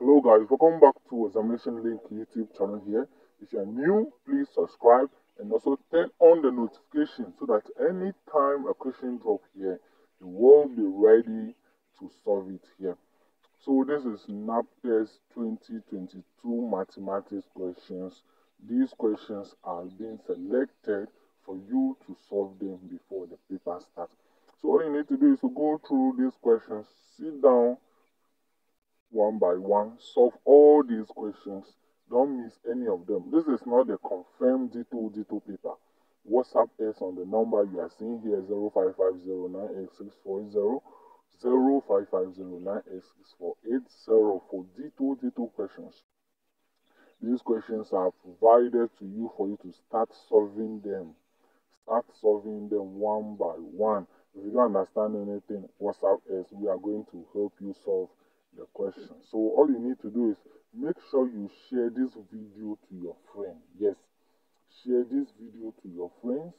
Hello guys, welcome back to Examination Link YouTube channel here. If you are new, please subscribe and also turn on the notification so that anytime a question drop here, you will be ready to solve it here. So this is NABPTEX 2022 mathematics questions. These questions are being selected for you to solve them before the paper starts. So all you need to do is to go through these questions, sit down one by one, solve all these questions. Don't miss any of them. This is not the confirmed D2 D2 paper. WhatsApp is on the number you are seeing here 0550986480 0550986480 for D2 D2 questions. These questions are provided to you for you to start solving them. Start solving them one by one. If you don't understand anything, WhatsApp is we are going to help you solve. So all you need to do is make sure you share this video to your friend. Yes, share this video to your friends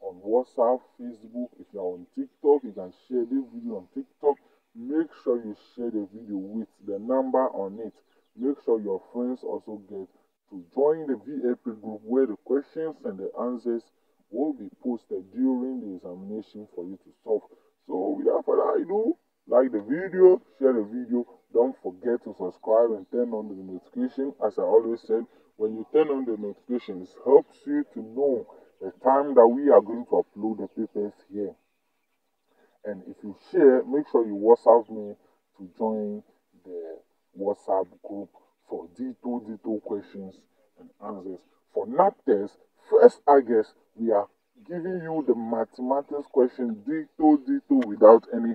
on WhatsApp, Facebook. If you're on TikTok, you can share this video on TikTok. Make sure you share the video with the number on it. Make sure your friends also get to join the VIP group where the questions and the answers will be posted during the examination for you to solve. So without further ado, like the video, share the video. To subscribe and turn on the notification. As I always said, when you turn on the notifications, helps you to know the time that we are going to upload the papers here. And if you share, make sure you WhatsApp me to join the WhatsApp group for D2 D2 questions and answers. For NABPTEX, first August, we are giving you the mathematics question D2 D2 without any